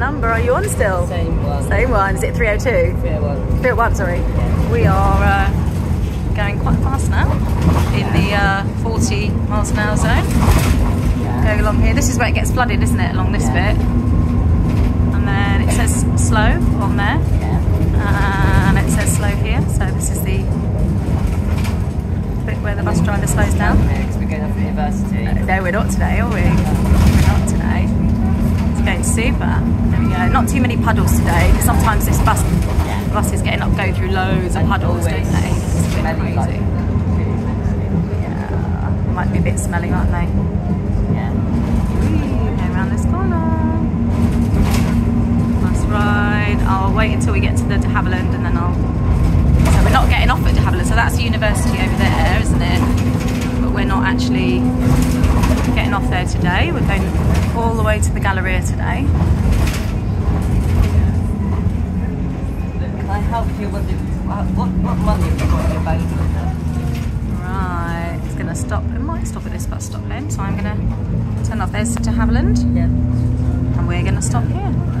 number are you on still? Same one. Same one. Is it 302? Fair one. 301, sorry. We are uh, going quite fast now in the uh, 40 miles an hour zone. Going along here. This is where it gets flooded, isn't it? Along this bit. And then it says slow on there. Yeah. And it says slow here. So this is the bit where the bus driver slows down. Because we're going off to university. No, we're not today, are we? We're not today. It's going super. There we go. Not too many puddles today. because Sometimes this bus, buses getting up go through loads of puddles, don't they? It's a bit crazy. Yeah, they might be a bit smelly, aren't they? Yeah. Go around this corner. Bus ride. I'll wait until we get to the de Havilland and then I'll. So we're not getting off at de Havilland. So that's the university over there, isn't it? But we're not actually off there today. We're going all the way to the Galleria today. Can I help you with the, what, what what money have you got available? Right, it's going to stop. It might stop at this bus stop then. So I'm going to turn off. There's to Havilland. Yeah. and we're going to stop here.